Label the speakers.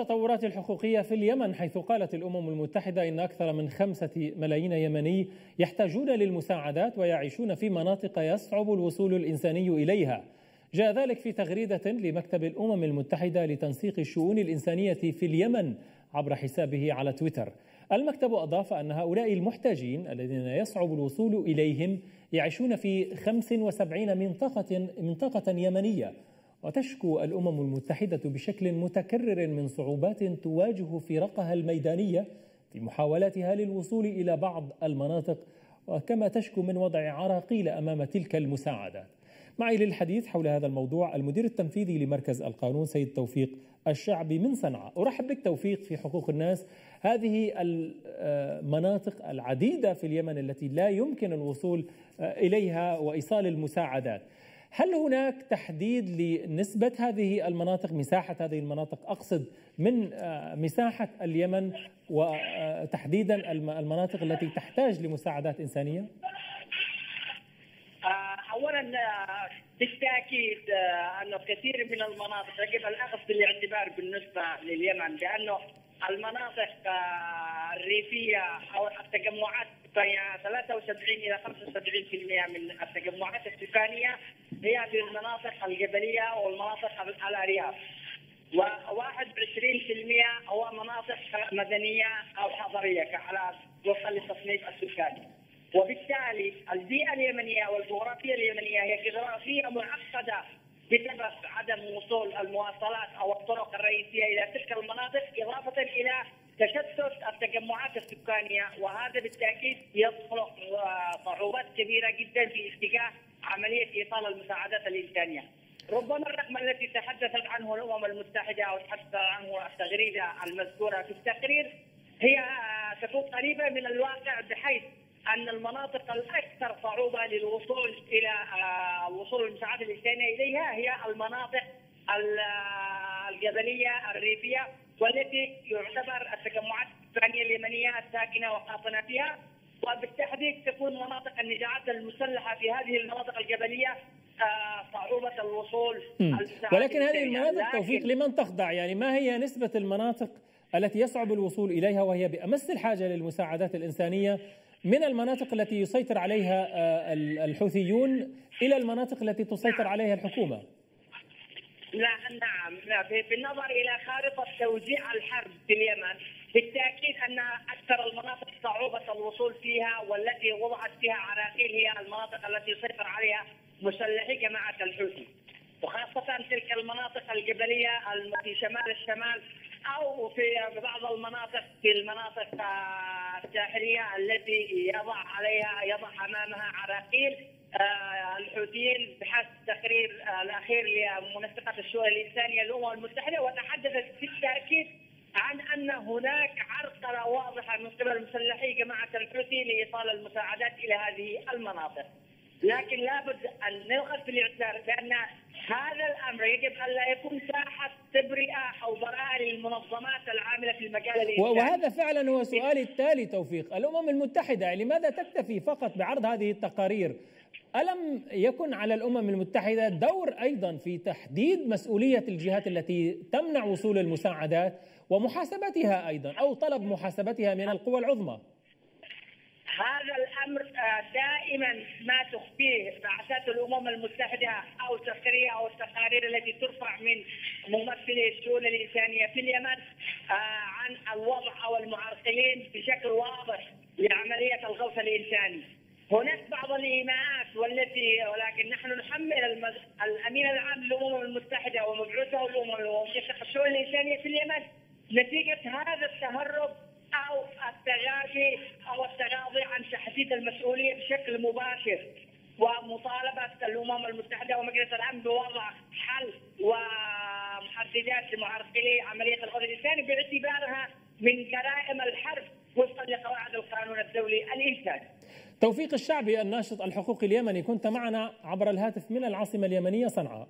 Speaker 1: التطورات الحقوقية في اليمن حيث قالت الأمم المتحدة إن أكثر من خمسة ملايين يمني يحتاجون للمساعدات ويعيشون في مناطق يصعب الوصول الإنساني إليها. جاء ذلك في تغريدة لمكتب الأمم المتحدة لتنسيق الشؤون الإنسانية في اليمن عبر حسابه على تويتر. المكتب أضاف أن هؤلاء المحتاجين الذين يصعب الوصول إليهم يعيشون في 75 منطقة, منطقة يمنية وتشكو الأمم المتحدة بشكل متكرر من صعوبات تواجه فرقها الميدانية في محاولاتها للوصول إلى بعض المناطق وكما تشكو من وضع عراقيل أمام تلك المساعدات. معي للحديث حول هذا الموضوع المدير التنفيذي لمركز القانون سيد توفيق الشعبي من صنعاء، أرحب بك توفيق في حقوق الناس، هذه المناطق العديدة في اليمن التي لا يمكن الوصول إليها وإيصال المساعدات. هل هناك تحديد لنسبة هذه المناطق مساحة هذه المناطق أقصد من آه، مساحة اليمن وتحديدا المناطق التي تحتاج لمساعدات إنسانية؟
Speaker 2: آه، اولا آه، بالتأكيد انه كثير من المناطق يجب الأخذ بالاعتبار بالنسبة لليمن لأنه المناطق الريفية أو التجمعات فهي 73 إلى 75% من التجمعات السكانيه هي في المناطق الجبلية والمناطق الأرياف. و21% هو مناطق مدنية أو حضرية على وفقا للتصنيف السكاني وبالتالي البيئة اليمنية والجغرافيا اليمنية هي جغرافية معقدة بسبب عدم وصول المواصلات أو الطرق الرئيسية إلى تلك المناطق إضافة إلى تشتت التجمعات السكانية وهذا بالتأكيد يخلق صعوبات كبيرة جدا في اتجاه عملية إيصال المساعدات الانسانيه. ربما الرقم الذي تحدثت عنه الأمم المتحدة أو تحدث عنه التغريدة المذكورة في التقرير هي تكون قريبة من الواقع بحيث أن المناطق الأكثر صعوبة للوصول إلى وصول المساعدات الإنسانية إليها هي المناطق الجبلية الريفية والتي يعتبر التجمعات الثانية اليمنية الساكنة وقاطنة فيها وبالتحديد تكون مناطق النزاعات المسلحة في هذه المناطق الجبلية آه، صعوبة الوصول
Speaker 1: ولكن هذه المناطق توفيق لمن تخضع؟ يعني ما هي نسبة المناطق التي يصعب الوصول إليها وهي بأمس الحاجة للمساعدات الإنسانية من المناطق التي يسيطر عليها آه، الحوثيون إلى المناطق التي تسيطر عليها الحكومة؟
Speaker 2: لا نعم. لا بالنظر إلى خارطة توزيع الحرب في اليمن بالتأكيد ان أكثر المناطق صعوبه الوصول فيها والتي وضعت فيها عراقيل هي المناطق التي يسيطر عليها مسلحي جماعة الحوثي وخاصة تلك المناطق الجبلية في شمال الشمال أو في بعض المناطق في المناطق الساحلية التي يضع عليها يضع أمامها عراقيل آه، الحوثيين بحسب التقرير آه، الأخير لمنسقة الشؤون الإنسانية للامم المتحدة وتحدثت بالتاكيد عن أن هناك واضحه من قبل مسلحي جماعة الحوثي لإيصال المساعدات إلى هذه المناطق. لكن لابد أن ناخذ في الاعتبار بان هذا الأمر يجب أن لا يكون ساحة تبرئة أو براءة للمنظمات العاملة في المجال الإنساني.
Speaker 1: وهذا فعلا هو سؤالي التالي توفيق، الأمم المتحدة لماذا تكتفي فقط بعرض هذه التقارير؟ ألم يكن على الأمم المتحدة دور أيضا في تحديد مسؤولية الجهات التي تمنع وصول المساعدات ومحاسبتها أيضا أو طلب محاسبتها من القوى العظمى؟
Speaker 2: هذا الأمر آه، دائما ما تخفيه بعثات الأمم المتحدة أو تقرير أو التقارير التي ترفع من ممثلي الشؤون الإنسانية في اليمن آه، عن الوضع أو المعرقلين بشكل واضح لعملية الغوث الإنساني. هناك بعض الإيماءات والتي ولكن نحن نحمل الأمين العام للأمم المتحدة ومبعوثه الأمم ومنسق الشؤون الإنسانية في اليمن نتيجة هذا التهرب أو التغافي أو عن تحديد المسؤولية بشكل مباشر ومطالبة الأمم المتحدة ومجلس الأمن بوضع حل ومحددات لمعرقلي عملية الغزو الانساني باعتبارها من جرائم الحرب وفقا لقواعد القانون الدولي الإنساني.
Speaker 1: توفيق الشعبي الناشط الحقوقي اليمني كنت معنا عبر الهاتف من العاصمة اليمنية صنعاء